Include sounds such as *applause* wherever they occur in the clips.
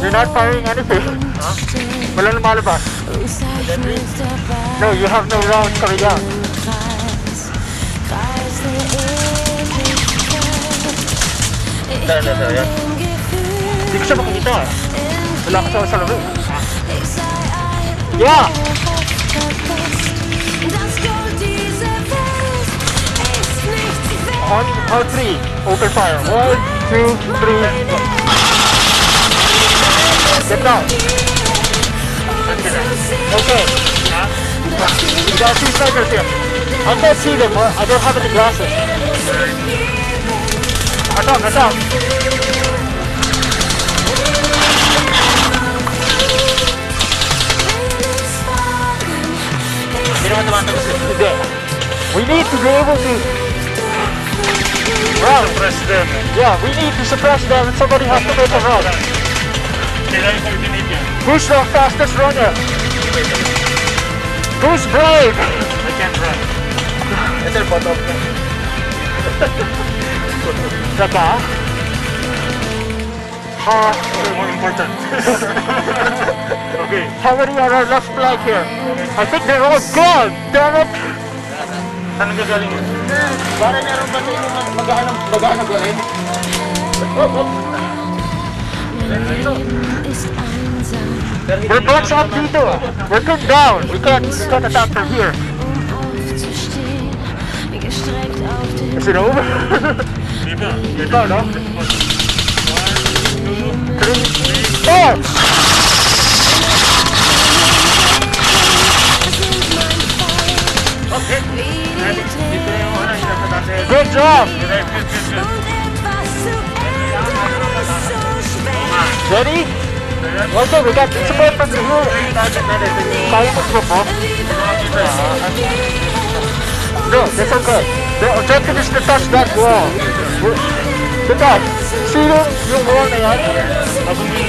You're not firing anything. Wala lumalabas. No, you have no rounds coming out. Dala, dala, yan. Hindi ko siya makikita. eh. Wala ka sa salamin. Yeah! On, on three. Open fire. One, two, three. Get down. Okay. You got two snipers here. I can't see them. I don't have any glasses. Attack, attack. Hindi naman tumatagos. Hindi. We need to be able to run. Yeah, we need to suppress them and somebody has to make a run. Who's the fastest runner? Who's brave? I can't run. Ito yung photo. Saka? Uh, more important. *laughs* okay. how many are our left flag here? I think they're all gone! Damn it! Saan ang gagaling yun? Para meron ba sa inyo mag- maghanap maghanap ba rin? *laughs* We're box up dito. We're pinned down. We can't, we can't attack from here. Is it over? Ba? Ito, no? Three, four! Okay. Good job! Ready? Okay, we got support from the hill. Target natin ito yung Kaya mo po po? No, that's okay. The objective is to touch that wall. To touch. See yung, yung wall na yan?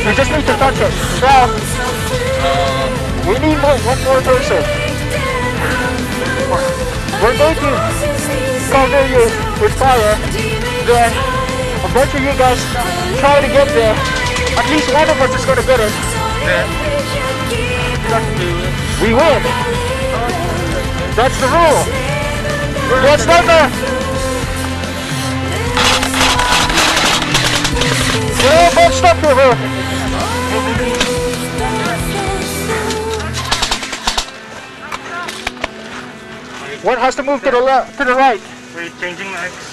We just need to touch it. Now, we need more, one more person. We're going to cover you with fire. Then, a bunch of you guys try to get there. At least one of us is going to get it. We win. That's the rule. Sniper. We're all bunched up here, bro. One has to move to the left, to the right. Wait, changing mags.